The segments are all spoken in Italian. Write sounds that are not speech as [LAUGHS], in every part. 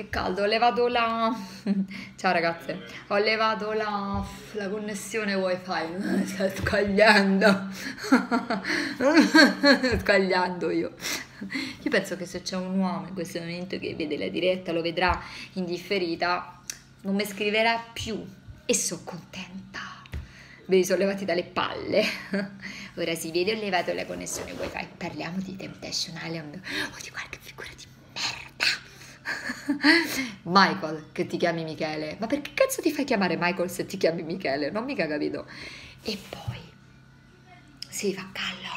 che caldo, ho levato la... [LAUGHS] Ciao ragazze, ho levato la, la connessione wifi, [LAUGHS] sta scagliando, [LAUGHS] scagliando io. Io penso che se c'è un uomo in questo momento che vede la diretta, lo vedrà indifferita, non mi scriverà più e sono contenta. Ve li sono levati dalle palle. Ora si vede, ho levato la connessione wifi. Parliamo di Temptation Island o di qualche figura di [LAUGHS] Michael, che ti chiami Michele. Ma perché cazzo ti fai chiamare Michael se ti chiami Michele? Non mica capito. E poi si fa callo.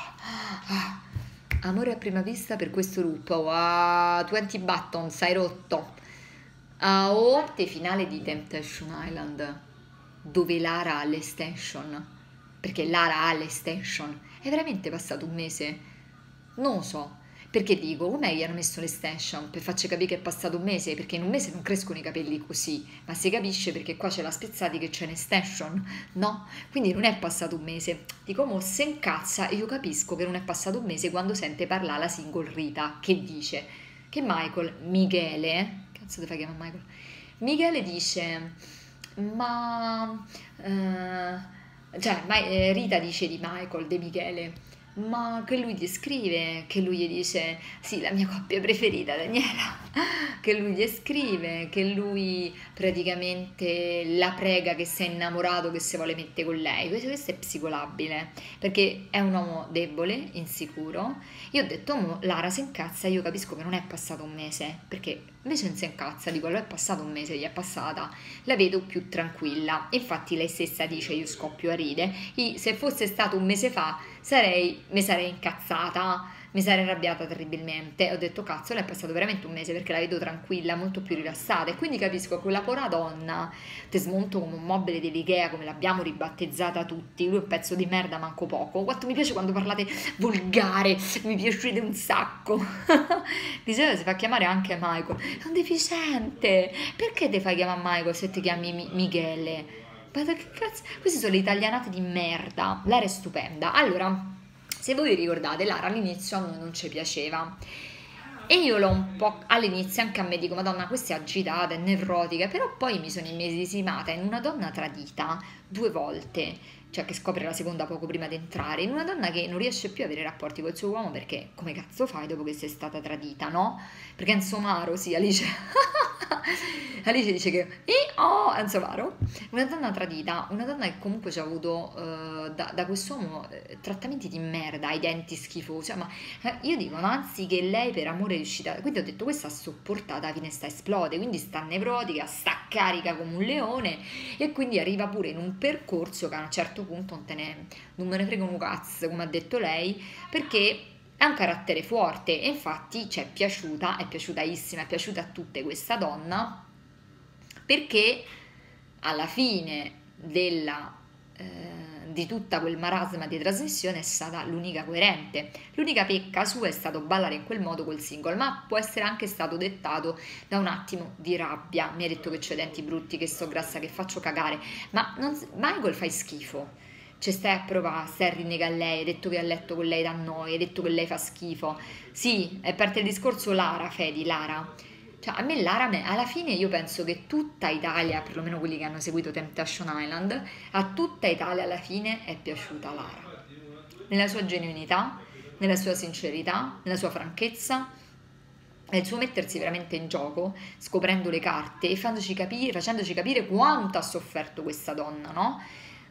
Ah. Amore a prima vista per questo gruppo. Ah, 20 buttons, hai rotto. A orte finale di Temptation Island, dove Lara ha l'estension. Perché Lara ha l'estension. È veramente passato un mese? Non lo so perché dico, come gli hanno messo l'estension? Per farci capire che è passato un mese, perché in un mese non crescono i capelli così, ma si capisce perché qua c'è la spezzati che c'è un'extension, no? Quindi non è passato un mese. Dico, mo se incazza, io capisco che non è passato un mese quando sente parlare la single Rita, che dice che Michael, Michele, cazzo ti fai chiamare Michael? Michele dice, ma... Uh, cioè, eh, Rita dice di Michael, di Michele, ma che lui gli scrive, che lui gli dice sì, la mia coppia preferita Daniela, [LAUGHS] che lui gli scrive, che lui praticamente la prega che si è innamorato, che si vuole mettere con lei. Questo, questo è psicolabile, perché è un uomo debole, insicuro. Io ho detto, Lara si incazza, io capisco che non è passato un mese, perché invece non si incazza, dico, allora è passato un mese, gli è passata, la vedo più tranquilla. Infatti lei stessa dice, io scoppio a ride, se fosse stato un mese fa sarei, mi sarei incazzata, mi sarei arrabbiata terribilmente. Ho detto cazzo, lei è passato veramente un mese perché la vedo tranquilla, molto più rilassata. E quindi capisco quella povera donna te smonto come un mobile dell'Ikea, come l'abbiamo ribattezzata tutti. Lui è un pezzo di merda, manco poco. Quanto mi piace quando parlate volgare, mi piacete un sacco. [LAUGHS] Di solito si fa chiamare anche Michael. È un deficiente. Perché ti fai chiamare Michael se ti chiami Michele? Ma che cazzo? Queste sono le italianate di merda. Lara è stupenda. Allora, se voi ricordate, Lara all'inizio non ci piaceva. E io l'ho un po' all'inizio anche a me dico, Madonna, questa è agitata, è nevrotica, però poi mi sono immedesimata in una donna tradita due volte cioè che scopre la seconda poco prima di entrare, in una donna che non riesce più ad avere rapporti col suo uomo perché come cazzo fai dopo che sei stata tradita, no? Perché Enzo Maro, sì, Alice, [LAUGHS] Alice dice che oh, Enzo Maro, una donna tradita, una donna che comunque ci ha avuto uh, da, da quest'uomo uh, trattamenti di merda, i denti schifosi, cioè, ma uh, io dico, anzi che lei per amore è riuscita, quindi ho detto questa sopportata fine sta esplode, quindi sta nevrotica, sta carica come un leone e quindi arriva pure in un percorso che a un certo punto non, ne, non me ne frega un cazzo, come ha detto lei, perché ha un carattere forte e infatti ci è piaciuta, è piaciutissima, è piaciuta a tutte questa donna, perché alla fine della... Eh, di tutta quel marasma di trasmissione è stata l'unica coerente. L'unica pecca sua è stato ballare in quel modo col singolo, ma può essere anche stato dettato da un attimo di rabbia. Mi ha detto che ho i denti brutti, che sto grassa, che faccio cagare, ma non, Michael fai schifo. Cioè stai a provare, stai a rinnegare lei, hai detto che ha letto con lei da noi, hai detto che lei fa schifo. Sì, è parte il discorso Lara, Fedi, Lara cioè, a me Lara, alla fine io penso che tutta Italia, perlomeno quelli che hanno seguito Temptation Island, a tutta Italia alla fine è piaciuta Lara. Nella sua genuinità, nella sua sincerità, nella sua franchezza, nel suo mettersi veramente in gioco, scoprendo le carte e facendoci capire, facendoci capire quanto ha sofferto questa donna, no?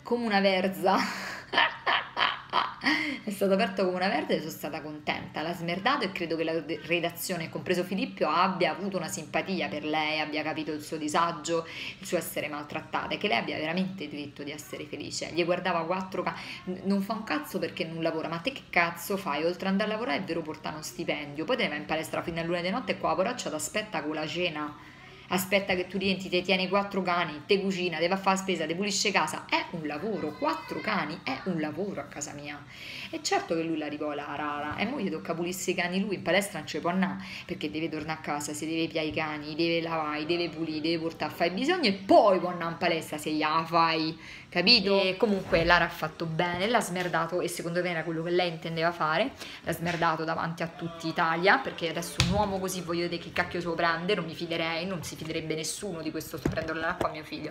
Come una verza. [LAUGHS] [LAUGHS] è stato aperto come una verde e sono stata contenta. L'ha smerdato e credo che la redazione, compreso Filippo, abbia avuto una simpatia per lei, abbia capito il suo disagio, il suo essere maltrattata e che lei abbia veramente diritto di essere felice. Gli guardava quattro ca- non fa un cazzo perché non lavora, ma te che cazzo fai? Oltre ad andare a lavorare è vero portare uno stipendio, poi te ne vai in palestra fino a luna di notte e qua la poraccia ti aspetta con la cena aspetta che tu rientri, ti tieni quattro cani, te cucina, te va a fare la spesa, te pulisce casa, è un lavoro, quattro cani è un lavoro a casa mia. E certo che lui la rivola rara, e mo gli tocca pulisse i cani lui, in palestra non ci può andare, perché deve tornare a casa, si deve piare i cani, deve lavare, deve pulire, deve portare a fare i e poi può andare in palestra se gliela fai, capito? E comunque Lara ha fatto bene, l'ha smerdato e secondo me era quello che lei intendeva fare, l'ha smerdato davanti a tutta Italia, perché adesso un uomo così voglio vedere che cacchio suo prende, non mi fiderei, non si fiderebbe nessuno di questo sto prendendo l'acqua a mio figlio.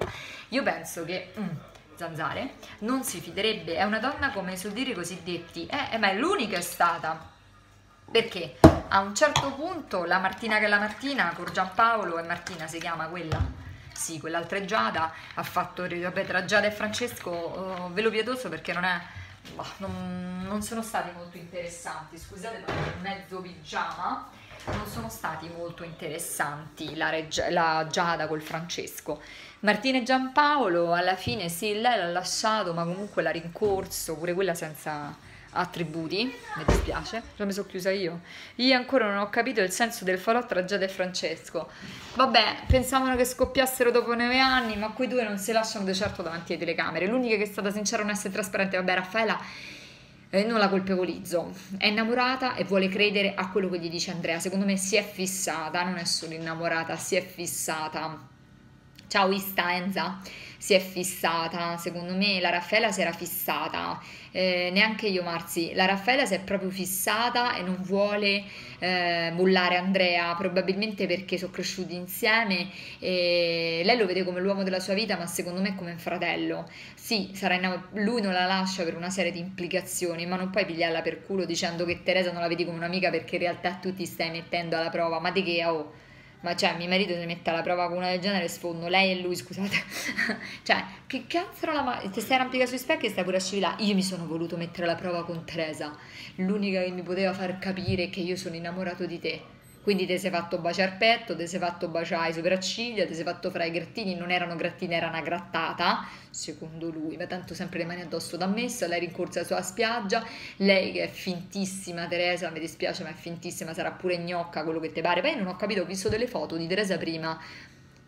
Io penso che... Mm, zanzare non si fiderebbe, è una donna come i soldiri cosiddetti, eh, eh, ma è l'unica è stata. Perché a un certo punto la Martina che è la Martina, con Giampaolo e Martina si chiama quella, sì, quell'altra è Giada, ha fatto, vabbè, tra Giada e Francesco, uh, velo pietoso perché non è, boh, non, non, sono stati molto interessanti, scusate ma mezzo pigiama, non sono stati molto interessanti la, Reg- la Giada col Francesco. Martina e Giampaolo alla fine sì, lei l'ha lasciato, ma comunque l'ha rincorso, pure quella senza attributi, mi dispiace, lo mi sono chiusa io. Io ancora non ho capito il senso del falò tra Giada e Francesco. Vabbè, pensavano che scoppiassero dopo nove anni, ma quei due non si lasciano di certo davanti alle telecamere. L'unica che è stata sincera non essere trasparente, vabbè, Raffaela eh, non la colpevolizzo, è innamorata e vuole credere a quello che gli dice Andrea. Secondo me si è fissata, non è solo innamorata, si è fissata Ciao Istanza, si è fissata, secondo me la Raffaella si era fissata, eh, neanche io Marzi, la Raffaella si è proprio fissata e non vuole eh, mollare Andrea, probabilmente perché sono cresciuti insieme e lei lo vede come l'uomo della sua vita, ma secondo me come un fratello. Sì, innam- lui non la lascia per una serie di implicazioni, ma non puoi pigliarla per culo dicendo che Teresa non la vedi come un'amica perché in realtà tu ti stai mettendo alla prova, ma di che oh? Ma cioè mio marito si mette alla prova con una del genere sfondo lei e lui scusate. [LAUGHS] Cioè che cazzo era la ma- ti stai arrampica sui specchi e stai pure a scivolare io mi sono voluto mettere alla prova con Teresa. L'unica che mi poteva far capire che io sono innamorato di te quindi ti sei fatto baciare il petto, ti sei fatto baciare i sopracciglia, ti sei fatto fra i grattini, non erano grattini, era una grattata, secondo lui, ma tanto sempre le mani addosso da messa, lei rincorsa sulla spiaggia, lei che è fintissima, Teresa, mi dispiace ma è fintissima, sarà pure gnocca quello che ti pare, poi non ho capito, ho visto delle foto di Teresa prima,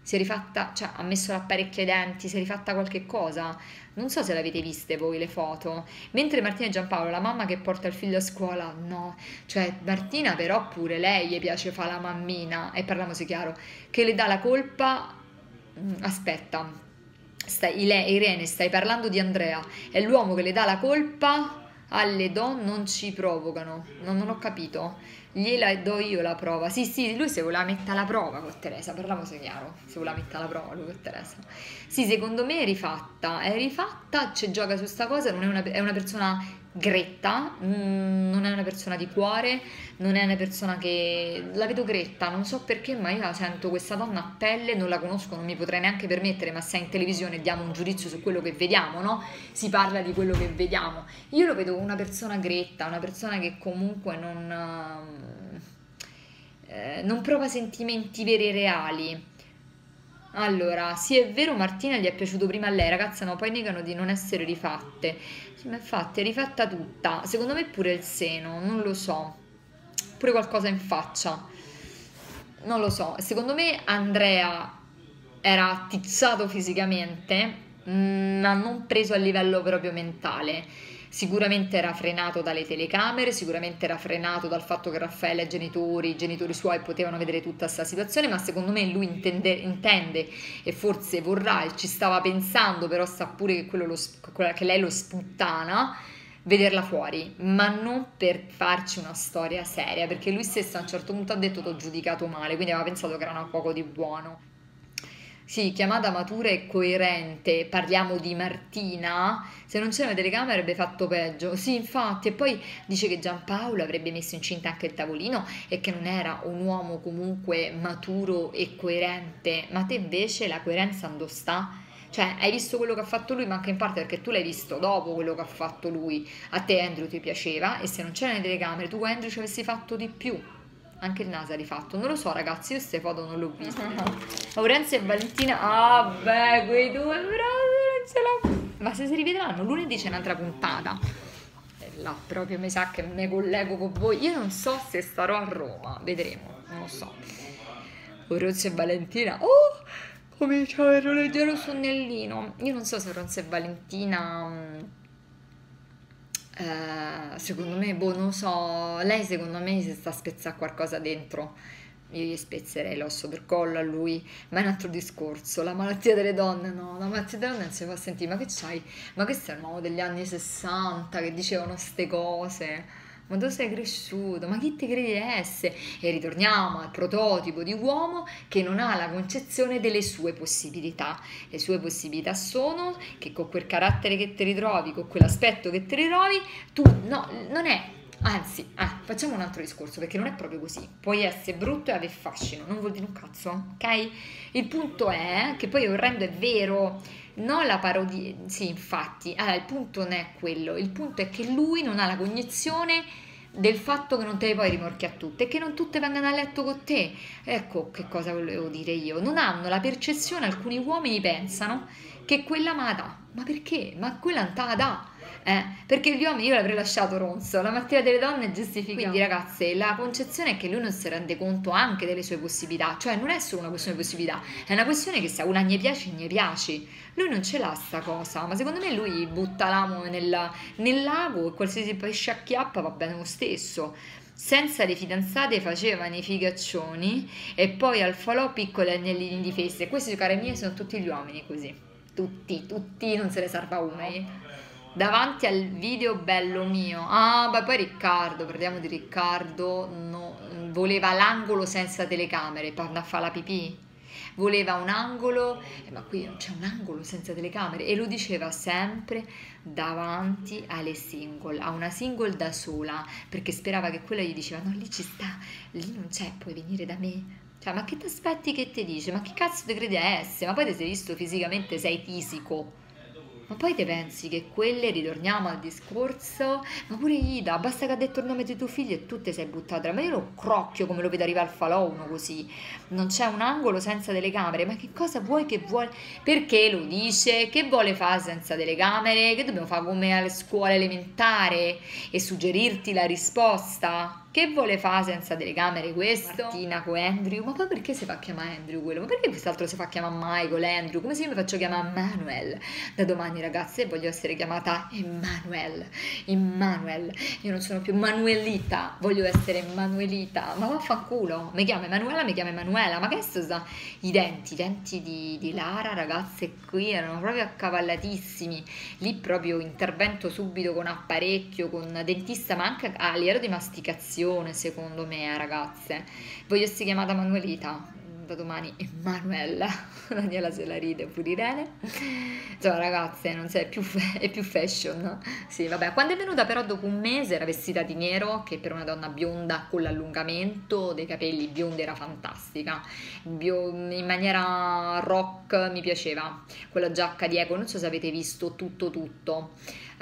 si è rifatta, cioè ha messo l'apparecchio ai denti, si è rifatta qualche cosa, non so se l'avete viste voi le foto. Mentre Martina e Giampaolo, la mamma che porta il figlio a scuola, no. Cioè Martina però pure lei gli piace fare la mammina, e parliamoci chiaro, che le dà la colpa... Mm, aspetta, stai, Irene, stai parlando di Andrea, è l'uomo che le dà la colpa alle donne non ci provocano, non, non ho capito gliela do io la prova. Sì, sì, lui se voleva mettere alla prova con Teresa, parliamoci chiaro, se voleva mettere alla prova lui con Teresa. Sì, secondo me è rifatta, è rifatta, ci gioca su sta cosa, è una, è una persona gretta, mm, non è una persona di cuore, non è una persona che la vedo gretta, non so perché, ma io la sento questa donna a pelle, non la conosco, non mi potrei neanche permettere, ma se in televisione diamo un giudizio su quello che vediamo, no? Si parla di quello che vediamo. Io lo vedo una persona gretta, una persona che comunque non, eh, non prova sentimenti veri e reali. Allora, sì è vero Martina gli è piaciuto prima a lei, ragazza no, poi negano di non essere rifatte. Ma infatti è rifatta tutta, secondo me pure il seno, non lo so, pure qualcosa in faccia, non lo so, secondo me Andrea era attizzato fisicamente, mm, ma non preso a livello proprio mentale sicuramente era frenato dalle telecamere, sicuramente era frenato dal fatto che Raffaele i genitori, i genitori suoi potevano vedere tutta questa situazione, ma secondo me lui intende, intende, e forse vorrà e ci stava pensando, però sa pure che, lo, che lei lo sputtana, vederla fuori, ma non per farci una storia seria, perché lui stesso a un certo punto ha detto ti ho giudicato male, quindi aveva pensato che era un poco di buono. Sì, chiamata matura e coerente, parliamo di Martina, se non c'era telecamera avrebbe fatto peggio. Sì, infatti, e poi dice che Giampaolo avrebbe messo incinta anche il tavolino e che non era un uomo comunque maturo e coerente, ma te invece la coerenza dove sta? Cioè, hai visto quello che ha fatto lui, ma anche in parte perché tu l'hai visto dopo quello che ha fatto lui. A te Andrew ti piaceva e se non c'erano le telecamere tu Andrew ci avessi fatto di più anche il naso ha rifatto. Non lo so, ragazzi, io queste foto non le ho viste. [LAUGHS] Maurizio e Valentina, ah, beh, quei due proprio non ce la. Ma se si rivedranno, lunedì c'è un'altra puntata. Là proprio mi sa che mi collego con voi. Io non so se starò a Roma, vedremo, non lo so. o Ronzo e Valentina, oh, comincia a avere leggero sonnellino. Io non so se Ronzo e Valentina... Eh, secondo me, boh, non so, lei secondo me si sta spezzando qualcosa dentro io gli spezzerei l'osso del collo a lui, ma è un altro discorso. La malattia delle donne, no, la malattia delle donne non si fa sentire. Ma che c'hai? Ma questo è un uomo degli anni 60 che dicevano ste cose. Ma dove sei cresciuto? Ma chi ti credi essere? E ritorniamo al prototipo di uomo che non ha la concezione delle sue possibilità. Le sue possibilità sono che con quel carattere che ti ritrovi, con quell'aspetto che ti ritrovi, tu no, non è Anzi, ah, facciamo un altro discorso perché non è proprio così. Puoi essere brutto e avere fascino, non vuol dire un cazzo, ok? Il punto è che poi orrendo è vero, non la parodia. Sì, infatti, allora il punto non è quello. Il punto è che lui non ha la cognizione del fatto che non te le puoi rimorchiare tutte e che non tutte vengano a letto con te. Ecco che cosa volevo dire io. Non hanno la percezione, alcuni uomini pensano che quella ma dà. Ma perché? Ma quella non te la dà eh, perché gli uomini io l'avrei lasciato ronzo, la mattina delle donne giustifica. Quindi ragazze, la concezione è che lui non si rende conto anche delle sue possibilità, cioè non è solo una questione di possibilità, è una questione che se a una gli piace, gli piace. Lui non ce l'ha sta cosa, ma secondo me lui butta l'amo nel, nel lago e qualsiasi pesce acchiappa va bene lo stesso senza le fidanzate facevano i figaccioni e poi al falò piccoli agnellini di feste. Questi, care mie, sono tutti gli uomini così. Tutti, tutti, non se ne salva uno. Davanti al video bello mio. Ah, beh, poi Riccardo, parliamo di Riccardo, no, voleva l'angolo senza telecamere per andare a fare la pipì. Voleva un angolo, eh, ma qui non c'è un angolo senza telecamere e lo diceva sempre davanti alle single, a una single da sola, perché sperava che quella gli diceva no, lì ci sta, lì non c'è, puoi venire da me. Cioè, ma che ti aspetti che ti dice? Ma che cazzo ti credi essere? Ma poi ti sei visto fisicamente, sei fisico ma poi te pensi che quelle, ritorniamo al discorso, ma pure Ida, basta che ha detto il nome di tuo figlio e tu te sei buttata. Ma io lo crocchio come lo vedo arrivare al falò uno così. Non c'è un angolo senza telecamere. Ma che cosa vuoi che vuole? Perché lo dice? Che vuole fare senza telecamere? Che dobbiamo fare come alle scuole elementari e suggerirti la risposta? Che vuole fare senza telecamere questo? Martina con Andrew. Ma poi perché si fa chiamare Andrew quello? Ma perché quest'altro si fa chiamare Michael, Andrew? Come se io mi faccio chiamare Manuel? Da domani ragazze voglio essere chiamata Emanuel. Emanuel. Io non sono più Manuelita, voglio essere Manuelita. Ma vaffanculo. Mi chiama Emanuela, mi chiama Emanuela. Ma che sto sa? I denti, i denti di, di Lara, ragazze, qui erano proprio accavallatissimi. Lì proprio intervento subito con apparecchio, con dentista, ma anche a livello di masticazione vocazione, secondo me, eh, ragazze. Voglio essere chiamata Manuelita. Da domani Emanuella [LAUGHS] Daniela se la ride pure Irene insomma ragazze non è più, è più fashion. Sì vabbè. Quando è venuta però dopo un mese era vestita di nero che per una donna bionda con l'allungamento dei capelli biondi era fantastica. In maniera rock mi piaceva. Quella giacca di Eco non so se avete visto tutto tutto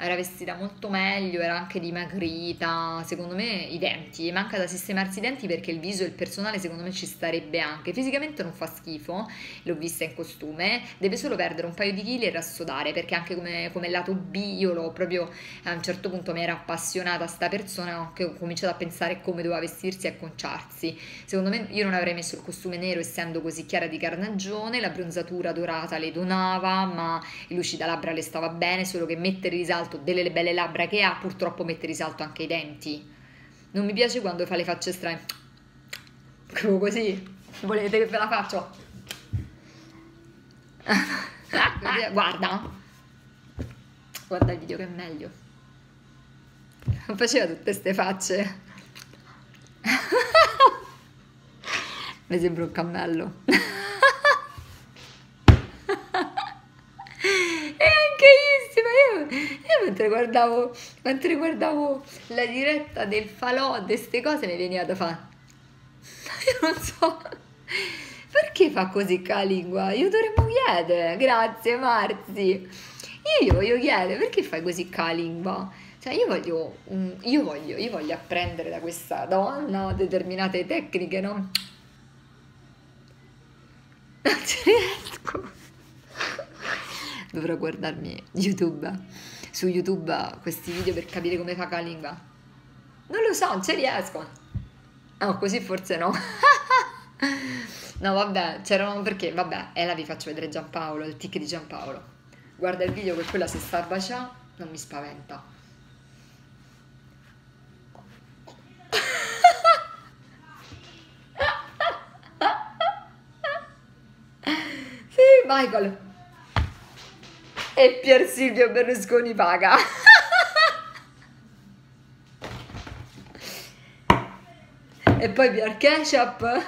era vestita molto meglio, era anche dimagrita, secondo me i denti, manca da sistemarsi i denti perché il viso e il personale secondo me ci starebbe anche, fisicamente non fa schifo, l'ho vista in costume, deve solo perdere un paio di chili e rassodare perché anche come, come lato B io l'ho proprio, a un certo punto mi era appassionata sta persona che ho cominciato a pensare come doveva vestirsi e acconciarsi, secondo me io non avrei messo il costume nero essendo così chiara di carnagione, la bronzatura dorata le donava ma il lucida labbra le stava bene, solo che mettere risalto risalto delle belle labbra che ha, purtroppo mette risalto anche i denti. Non mi piace quando fa le facce strane. Come così. Volete che ve la faccio? [LAUGHS] Guarda. Guarda il video che è meglio. Non faceva tutte queste facce. [LAUGHS] Mi sembra un cammello. Io mentre guardavo, mentre guardavo la diretta del falò di queste cose mi veniva da fare. Io non so perché fa così la. Io dovremmo chiedere. Grazie Marzi. Io gli voglio chiedere perché fai così la lingua. Cioè io voglio, io voglio, io voglio apprendere da questa donna determinate tecniche, no? Non ci riesco. Dovrò guardarmi YouTube su YouTube questi video per capire come fa la lingua? Non lo so, non ci riesco. Oh, così forse no. [LAUGHS] No, vabbè, c'erano perché, vabbè, e la vi faccio vedere Giampaolo, il tic di Giampaolo. Guarda il video che quella si sta a baciare, non mi spaventa. [LAUGHS] Michael. E Pier Silvio Berlusconi paga. e poi Pier Ketchup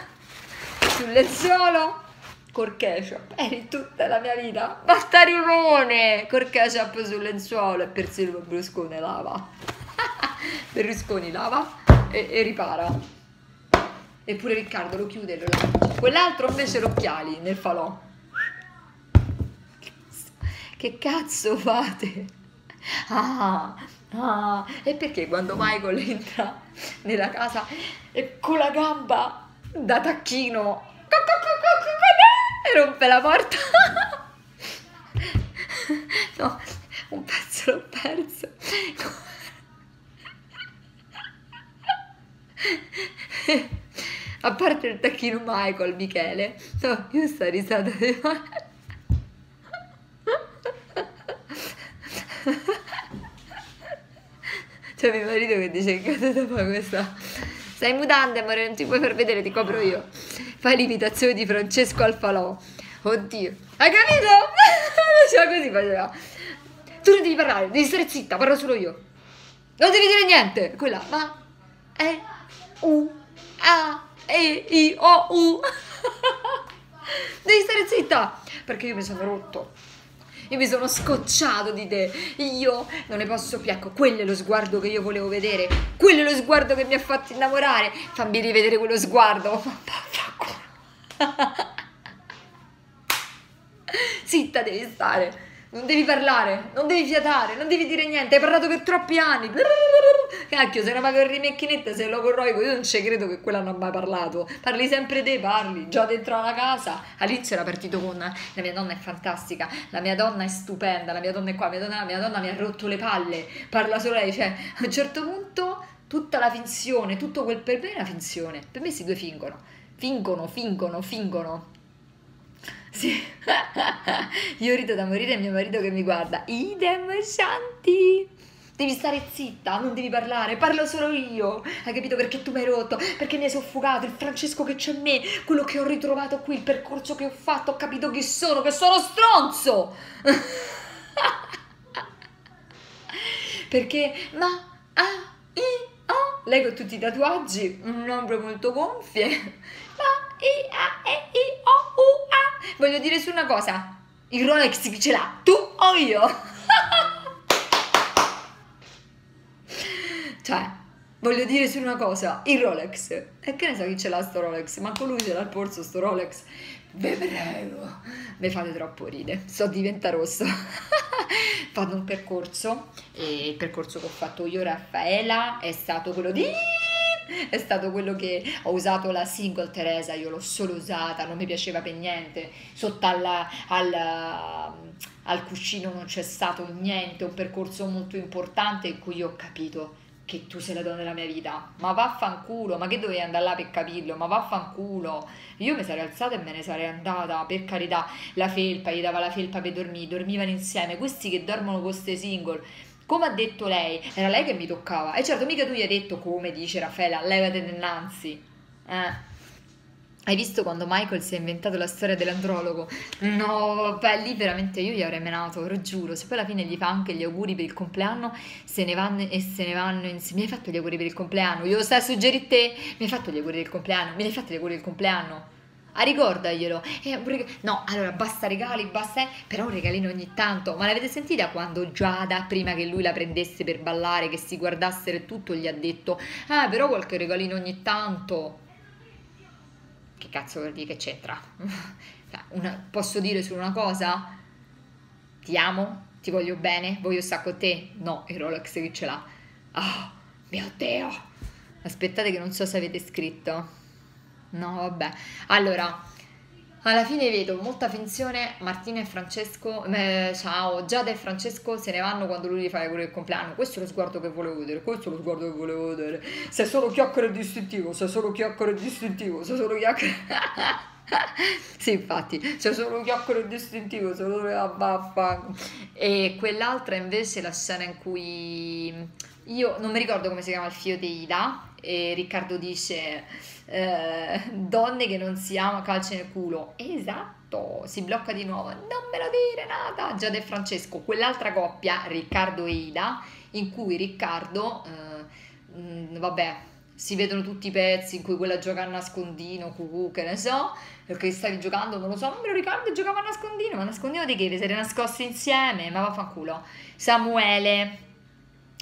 sul lenzuolo col ketchup. Eri tutta la mia vita. Battarimone col ketchup sul lenzuolo e per Silvio Berlusconi lava. [LAUGHS] Berlusconi lava e, e, ripara. Eppure Riccardo lo chiude e lo lancia. Quell'altro invece l'occhiali nel falò. Che cazzo fate? Ah, ah. E perché quando Michael entra nella casa e con la gamba da tacchino e rompe la porta. [LAUGHS] no, un pezzo l'ho perso. [LAUGHS] A parte il tacchino Michael, Michele, no, io sta risata di [LAUGHS] C'è mio marito che dice che cosa fa questa. Stai in mutande amore non ti puoi far vedere ti copro io. Fai l'imitazione di Francesco Alfalò. Oddio. Hai capito? [LAUGHS] cioè così faceva. Tu non devi parlare devi stare zitta parlo solo io. Non devi dire niente. Quella ma e u a e i o u. [LAUGHS] Devi stare zitta. Perché io mi sono rotto io mi sono scocciato di te. Io non ne posso più. Ecco, quello è lo sguardo che io volevo vedere. Quello è lo sguardo che mi ha fatto innamorare. Fammi rivedere quello sguardo. [LAUGHS] Zitta devi stare non devi parlare, non devi fiatare, non devi dire niente, hai parlato per troppi anni. Cacchio, se una paga il rimechinetta, se lo corroico, io non ci credo che quella non ha mai parlato. Parli sempre te, parli, già dentro la casa. All'inizio era partito con la mia donna è fantastica, la mia donna è stupenda, la mia donna è qua, la mia donna, la mia donna mi ha rotto le palle, parla solo lei, cioè a un certo punto tutta la finzione, tutto quel per me è una finzione. Per me questi due fingono, fingono, fingono, fingono. Sì. [LAUGHS] Io rido da morire e mio marito che mi guarda. Idem Shanti. Devi stare zitta, non devi parlare, parlo solo io. Hai capito perché tu mi hai rotto? Perché mi hai soffocato, il Francesco che c'è in me, quello che ho ritrovato qui, il percorso che ho fatto, ho capito chi sono, che sono stronzo. [LAUGHS] perché ma ah, i, oh, lei con tutti i tatuaggi, un ombro molto gonfie. [LAUGHS] Ma i a e i o u a Voglio dire su una cosa, il Rolex chi ce l'ha? Tu o io? [LAUGHS] cioè, voglio dire su una cosa, il Rolex, e che ne so chi ce l'ha sto Rolex? Ma con lui ce l'ha al polso sto Rolex. Ve prego, mi fate troppo ride, sto diventa rosso. [LAUGHS] Fatto un percorso, e il percorso che ho fatto io, Raffaela, è stato quello di è stato quello che ho usato la single Teresa, io l'ho solo usata, non mi piaceva per niente, sotto alla, al, al cuscino non c'è stato niente, un percorso molto importante in cui ho capito che tu sei la donna della mia vita, ma vaffanculo, ma che dovevi andare là per capirlo, ma vaffanculo, io mi sarei alzata e me ne sarei andata, per carità, la felpa, gli dava la felpa per dormire, dormivano insieme, questi che dormono con queste single, come ha detto lei, era lei che mi toccava. E certo, mica tu gli hai detto come dice Raffaella, levate innanzi. Eh. Hai visto quando Michael si è inventato la storia dell'andrologo? No, beh, lì veramente io gli avrei menato, lo giuro. Se poi alla fine gli fa anche gli auguri per il compleanno, se ne vanno e se ne vanno insieme. Mi hai fatto gli auguri per il compleanno? Io lo sai, suggeri te? Mi hai fatto gli auguri del compleanno? Mi hai fatto gli auguri del compleanno? Ah, ricordaglielo. Eh, no, allora basta regali, basta, eh, però un regalino ogni tanto. Ma l'avete sentita quando Giada, prima che lui la prendesse per ballare, che si guardassero e tutto, gli ha detto, ah, però qualche regalino ogni tanto. Che cazzo vuol dire che c'entra? [LAUGHS] Cioè, una, posso dire solo una cosa? Ti amo, ti voglio bene, voglio stare con te. No, il Rolex che ce l'ha. Oh, mio Dio. Aspettate che non so se avete scritto. No, vabbè. Allora, alla fine vedo molta finzione. Martina e Francesco, eh, ciao, Giada e Francesco se ne vanno quando lui gli fa pure il compleanno. Questo è lo sguardo che volevo vedere. Questo è lo sguardo che volevo vedere. Sei solo chiacchiere distintivo. Sei solo chiacchiere distintivo. Sei solo chiacchiere. [LAUGHS] Sì, infatti, c'è solo un chiocciolo distintivo, solo la baffa. E quell'altra invece la scena in cui io non mi ricordo come si chiama il figlio di Ida e Riccardo dice eh, donne che non si ama calce nel culo. Esatto, si blocca di nuovo. Non me lo dire nada. Giada e Francesco, quell'altra coppia, Riccardo e Ida, in cui Riccardo, eh, mh, vabbè, si vedono tutti i pezzi in cui quella gioca a nascondino, cucù, che ne so, perché stavi giocando, non lo so, non me lo ricordo, giocava a nascondino, ma a nascondino di che? Vi siete nascosti insieme? Ma vaffanculo. Samuele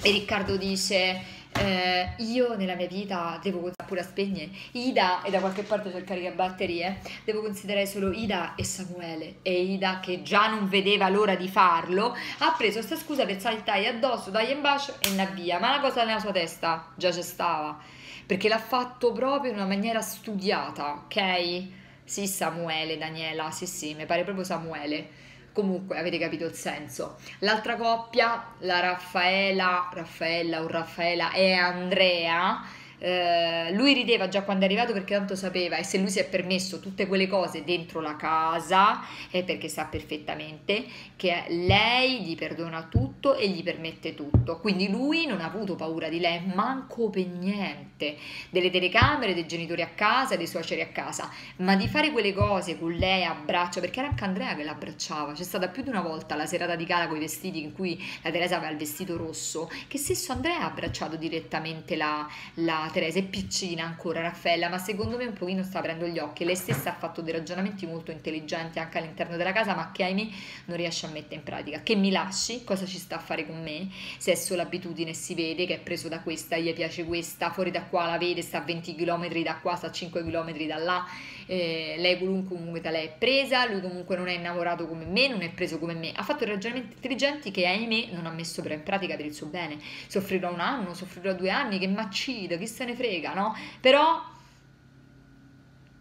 e Riccardo dice... Eh, io nella mia vita devo pure a spegne Ida e da qualche parte c'è il caricabatterie devo considerare solo Ida e Samuele e Ida che già non vedeva l'ora di farlo ha preso questa scusa per saltare addosso dagli in bacio e andare via ma la cosa nella sua testa già c'è stava perché l'ha fatto proprio in una maniera studiata, ok? Sì, Samuele, Daniela, sì, sì, mi pare proprio Samuele. Comunque avete capito il senso. L'altra coppia, la Raffaela, Raffaella o Raffaela e Andrea eh, lui rideva già quando è arrivato perché tanto sapeva e se lui si è permesso tutte quelle cose dentro la casa è perché sa perfettamente che lei gli perdona tutto e gli permette tutto. Quindi lui non ha avuto paura di lei, manco per niente, delle telecamere, dei genitori a casa, dei suoceri a casa, ma di fare quelle cose con lei a braccio, perché era anche Andrea che l'abbracciava. C'è stata più di una volta la serata di gala con i vestiti in cui la Teresa aveva il vestito rosso, che stesso Andrea ha abbracciato direttamente la, la Teresa è piccina ancora Raffaella, ma secondo me un pochino sta aprendo gli occhi. Lei stessa ha fatto dei ragionamenti molto intelligenti anche all'interno della casa, ma che ahimè non riesce a mettere in pratica. Che mi lasci, cosa ci sta a fare con me? Se è solo abitudine si vede che è preso da questa, gli piace questa, fuori da qua la vede, sta a 20 km da qua, sta a 5 km da là. Eh, lei comunque da lei è presa, lui comunque non è innamorato come me, non è preso come me. Ha fatto ragionamenti intelligenti che ahimè non ha messo però in pratica per il suo bene. Soffrirò un anno, soffrirò due anni, che m'accida, chi se ne frega, no? Però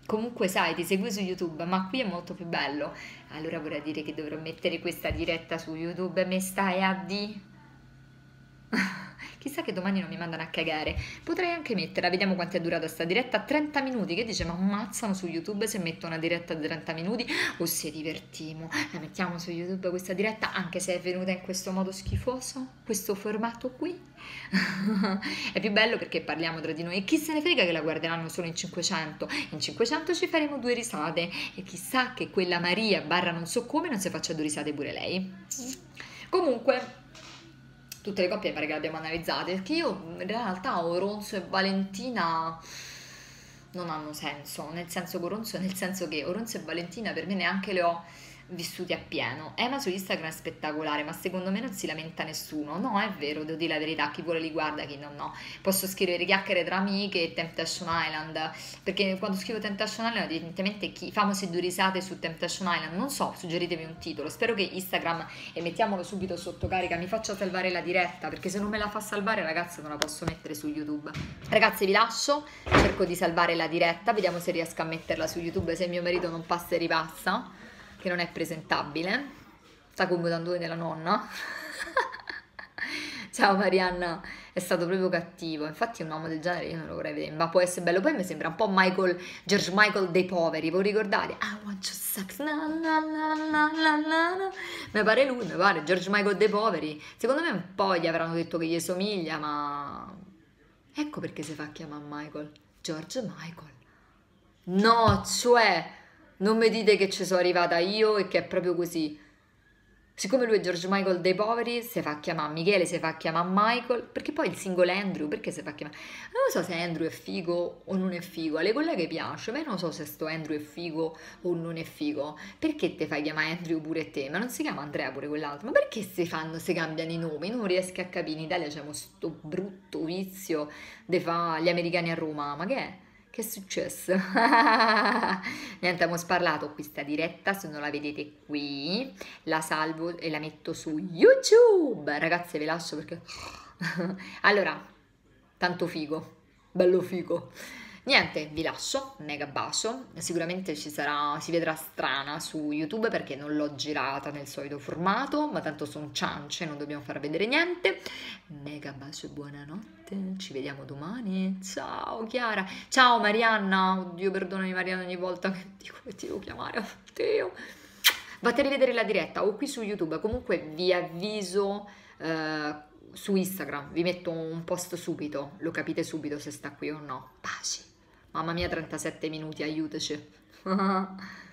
comunque sai, ti segui su YouTube, ma qui è molto più bello. Allora vorrei dire che dovrò mettere questa diretta su YouTube, me stai a di... [LAUGHS] Chissà che domani non mi mandano a cagare. Potrei anche metterla, vediamo quanto è durata sta diretta. 30 minuti, che dice? Ma ammazzano su YouTube se metto una diretta di 30 minuti o se divertimo. La mettiamo su YouTube questa diretta, anche se è venuta in questo modo schifoso, questo formato qui. [LAUGHS] è più bello perché parliamo tra di noi e chi se ne frega che la guarderanno solo in 500. In 500 ci faremo due risate e chissà che quella Maria barra non so come non si faccia due risate pure lei. Comunque, tutte le coppie pare che le abbiamo analizzate, perché io in realtà Oronzo e Valentina non hanno senso, nel senso che Oronzo, nel senso che Oronzo e Valentina per me neanche le ho vissuti appieno. Emma su Instagram è spettacolare, ma secondo me non si lamenta nessuno. No, è vero, devo dire la verità, chi vuole li guarda, chi non no. Posso scrivere chiacchiere tra amiche e Temptation Island, perché quando scrivo Temptation Island evidentemente chi famose due risate su Temptation Island, non so, suggeritemi un titolo. Spero che Instagram, e mettiamolo subito sotto carica, mi faccia salvare la diretta, perché se non me la fa salvare ragazzi non la posso mettere su YouTube. Ragazzi vi lascio, cerco di salvare la diretta, vediamo se riesco a metterla su YouTube, se mio marito non passa e ripassa che non è presentabile. Sta comodando della nonna. [LAUGHS] Ciao Marianna, è stato proprio cattivo. Infatti, un uomo del genere io non lo vorrei vedere, ma può essere bello. Poi mi sembra un po' Michael, George Michael dei poveri. Voi ricordate? I want you sex. Na, na, na, mi pare lui, mi pare George Michael dei poveri. Secondo me un po' gli avranno detto che gli somiglia, ma ecco perché si fa chiamare Michael. George Michael. No, cioè non mi dite che ci sono arrivata io e che è proprio così. Siccome lui è George Michael dei poveri, si fa chiamare Michele, si fa chiamare Michael, perché poi il singolo Andrew, perché si fa chiamare? Non so se Andrew è figo o non è figo, alle colleghe piace, ma io non so se sto Andrew è figo o non è figo. Perché te fai chiamare Andrew pure te? Ma non si chiama Andrea pure quell'altro? Ma perché si fanno, si cambiano i nomi? Non riesco a capire, in Italia c'è questo brutto vizio di fare gli americani a Roma, ma che è? Che è successo? [LAUGHS] Niente, abbiamo sparlato questa diretta, se non la vedete qui, la salvo e la metto su YouTube. Ragazzi, ve lascio perché... [LAUGHS] allora, tanto figo, bello figo. Niente, vi lascio, mega bacio, sicuramente ci sarà, si vedrà strana su YouTube perché non l'ho girata nel solito formato, ma tanto sono ciance, non dobbiamo far vedere niente. Mega bacio e buonanotte, ci vediamo domani. Ciao Chiara, ciao Marianna, oddio perdonami Marianna ogni volta che dico che ti devo chiamare, oddio. Vate a rivedere la diretta o qui su YouTube, comunque vi avviso... Uh, su Instagram, vi metto un post subito, lo capite subito se sta qui o no. Paci. Mamma mia, 37 minuti, aiutaci. [LAUGHS]